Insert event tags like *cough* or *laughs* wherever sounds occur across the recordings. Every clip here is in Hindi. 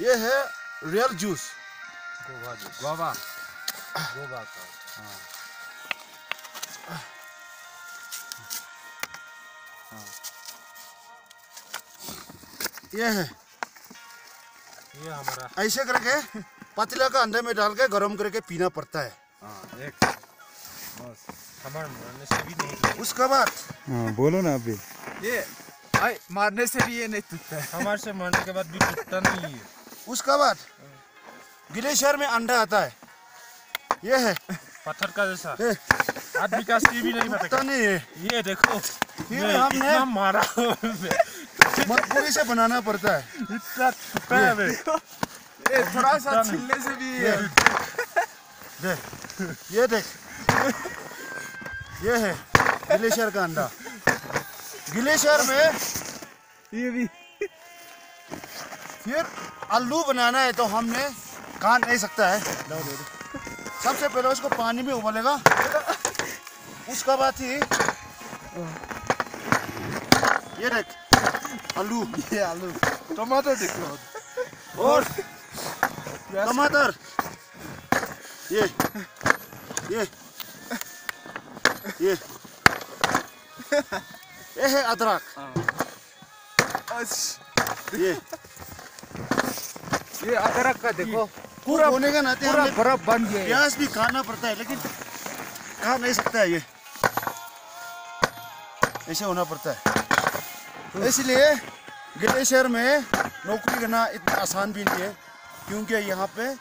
ये है real juice Goa juice Goa. Goa का। ये है। ये हमारा। ऐसे करके पतीला का अंडे में डाल के गर्म करके पीना पड़ता है। हाँ एक। बस। हमारे से भी नहीं उसके बाद। हाँ बोलो ना अभी। ये आई मारने से भी ये नहीं टूटता है। हमारे से मरने के बाद भी टूटता नहीं है। उसके बाद ग्लेशियर में अंडा आता है। ये है। पत्थर का जैसा। आदमी का भी नहीं पता नहीं है। ये देखो। ये हमने- मारा मजबूरी से बनाना पड़ता है। इतना टूटा है ये थोड़ा सा छिलने से भी ये देख। ये देख। ये है। ग्लेशियर का अंडा। ग्लेशियर में ये भी। फिर आलू बनाना है तो हमने काट नहीं सकता है। सबसे पहले उसको पानी में उबलेगा। उसके बाद ही ये देख आलू। ये आलू। टमाटर देखो और टमाटर। ये ये ये। *laughs* ये है अदरक। ये। ये अदरक का देखो। पूरा होने का नाते पूरा बर्फ़ बन गया है प्याज भी खाना पड़ता है लेकिन खा नहीं सकता है ये। ऐसे होना पड़ता है। इसलिए ग्लेशियर में नौकरी करना इतना आसान भी नहीं है क्योंकि यहाँ पे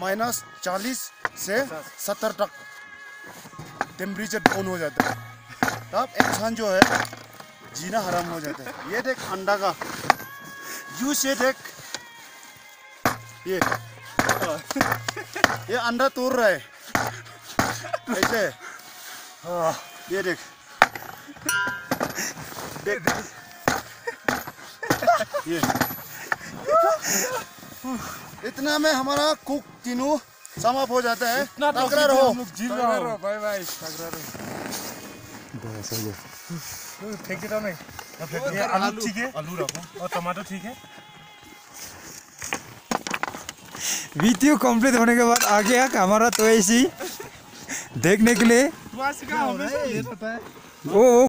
माइनस चालीस से सत्तर तक टेम्परेचर डाउन हो जाता है। तब इंसान जो है जीना हराम हो जाता है। ये देख अंडा का। यू ये देख ये ये अंडा तोड़ रहा है। ऐसे। ये देख। देख। ये। इतना में हमारा कुक तीनों समाप्त हो जाता है। हो जिल रहा। हो बाय बाय। बस हो गया। फेंक देता नहीं ये आलू। ठीक है? आलू रखो। और टमाटर ठीक है? वीडियो कंप्लीट होने के बाद आ गया हमारा तो ऐसी। देखने के लिए। है वो